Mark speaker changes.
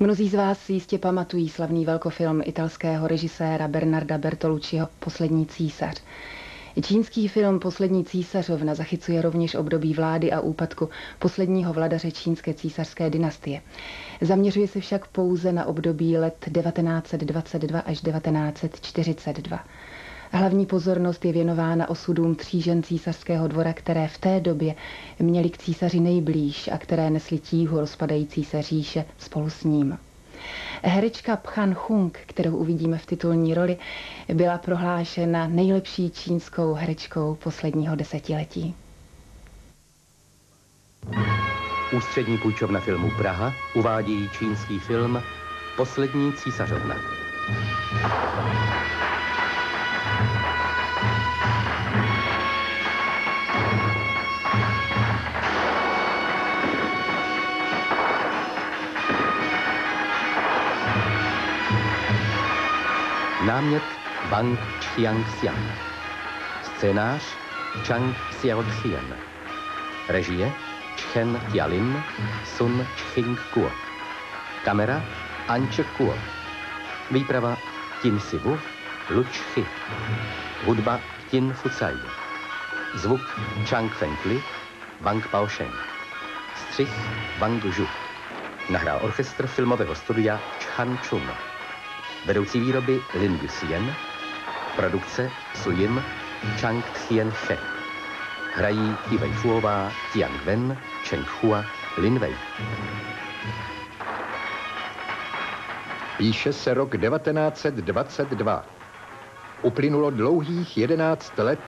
Speaker 1: Mnozí z vás jistě pamatují slavný velkofilm italského režiséra Bernarda Bertolucciho Poslední císař. Čínský film Poslední císařovna zachycuje rovněž období vlády a úpadku posledního vladaře čínské císařské dynastie. Zaměřuje se však pouze na období let 1922 až 1942. Hlavní pozornost je věnována osudům tří žen císařského dvora, které v té době měly k císaři nejblíž a které nesly tíhu rozpadající se říše spolu s ním. Herečka Pchan Hung, kterou uvidíme v titulní roli, byla prohlášena nejlepší čínskou herečkou posledního desetiletí.
Speaker 2: Ústřední půjčovna filmu Praha uvádí čínský film Poslední císařovna. Námět Bang Xiang Scénář Chang Xiaoxian. Režie Chen Tialin, Sun Ching Kuo. Kamera Anche Kuo. Výprava Tin Sibu, Luch Chi. Hudba Tin Fucai. Zvuk Chang Fengli, Wang Sheng. Střih Wang Duzhu. Nahrál orchestr filmového studia Chan Chun. Vedoucí výroby Lin Yusien, produkce Sujim Chang Tien He. Hrají Wei Fuová, Tian Wen, Cheng Hua, Lin Wei.
Speaker 3: Píše se rok 1922. Uplynulo dlouhých 11 let